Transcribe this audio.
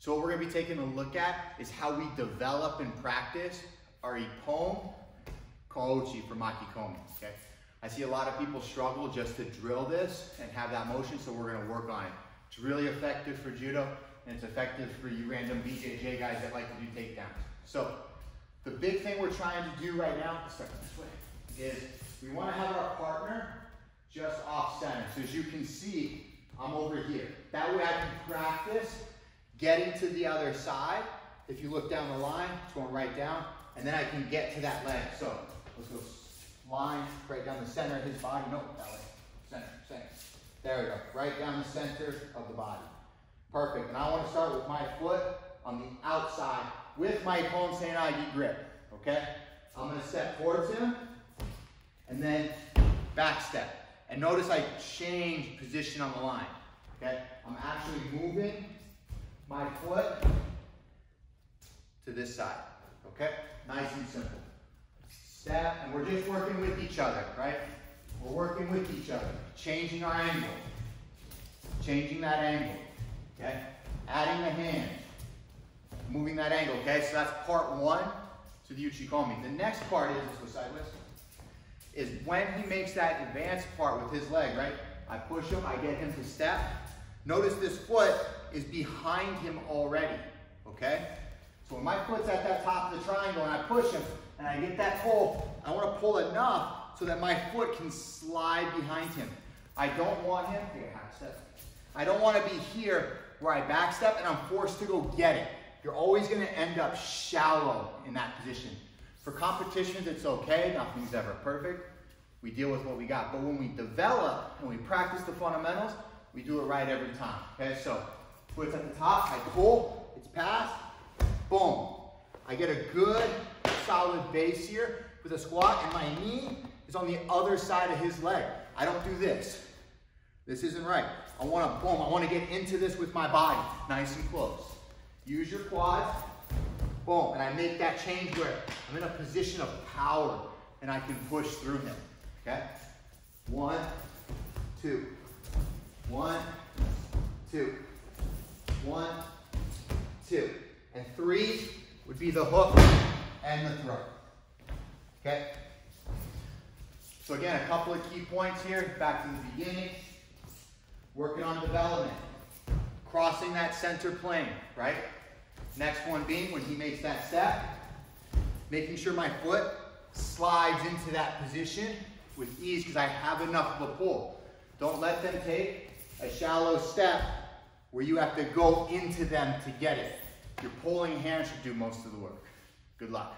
So what we're gonna be taking a look at is how we develop and practice our Ippon for Makikomi, okay? I see a lot of people struggle just to drill this and have that motion, so we're gonna work on it. It's really effective for judo, and it's effective for you random BJJ guys that like to do takedowns. So, the big thing we're trying to do right now, start this way, is we wanna have our partner just off center. So as you can see, I'm over here. That way I can practice getting to the other side. If you look down the line, it's going right down, and then I can get to that leg. So let's go line right down the center of his body. No, that way. Center, center. There we go. Right down the center of the body. Perfect. And I want to start with my foot on the outside with my opponent saying I grip. Okay? I'm going to step towards him and then back step. And notice I change position on the line. Okay? I'm actually moving my foot to this side. Okay? Nice and simple. Step, and we're just working with each other, right? We're working with each other. Changing our angle. Changing that angle. Okay? Adding the hand. Moving that angle, okay? So that's part one to the Uchikomi. The next part is, let's go sideways is when he makes that advanced part with his leg, right? I push him, I get him to step. Notice this foot is behind him already, okay? So when my foot's at that top of the triangle and I push him and I get that pull, I wanna pull enough so that my foot can slide behind him. I don't want him, here, half step. I don't wanna be here where I backstep and I'm forced to go get it. You're always gonna end up shallow in that position. For competitions, it's okay. Nothing's ever perfect. We deal with what we got. But when we develop and we practice the fundamentals, we do it right every time. Okay, so foot's at the top, I pull, it's passed, boom. I get a good solid base here with a squat and my knee is on the other side of his leg. I don't do this. This isn't right. I wanna, boom, I wanna get into this with my body, nice and close. Use your quads, boom, and I make that change where I'm in a position of power and I can push through him, okay? One, two, one, two, one, two. And three would be the hook and the throw, okay? So again, a couple of key points here, back to the beginning. Working on development, crossing that center plane, right? Next one being when he makes that step, making sure my foot slides into that position with ease because I have enough of a pull. Don't let them take a shallow step where you have to go into them to get it. Your pulling hand should do most of the work. Good luck.